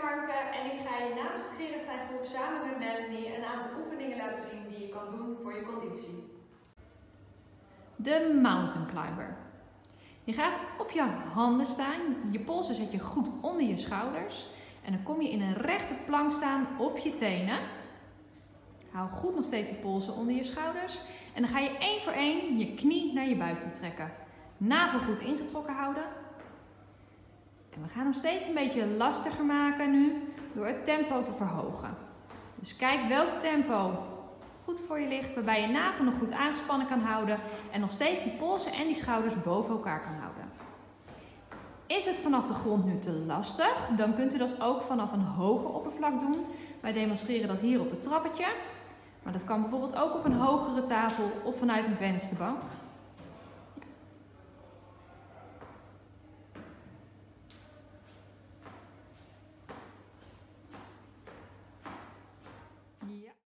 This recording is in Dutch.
Harmke en ik ga je namens de Gerritstein groep samen met Melanie een aantal oefeningen laten zien die je kan doen voor je conditie. De mountain climber. Je gaat op je handen staan, je polsen zet je goed onder je schouders en dan kom je in een rechte plank staan op je tenen. Hou goed nog steeds die polsen onder je schouders en dan ga je één voor één je knie naar je buik trekken. Navel goed ingetrokken houden. We gaan hem steeds een beetje lastiger maken nu door het tempo te verhogen. Dus kijk welk tempo goed voor je ligt, waarbij je navel nog goed aangespannen kan houden en nog steeds die polsen en die schouders boven elkaar kan houden. Is het vanaf de grond nu te lastig, dan kunt u dat ook vanaf een hoger oppervlak doen. Wij demonstreren dat hier op het trappetje, maar dat kan bijvoorbeeld ook op een hogere tafel of vanuit een vensterbank.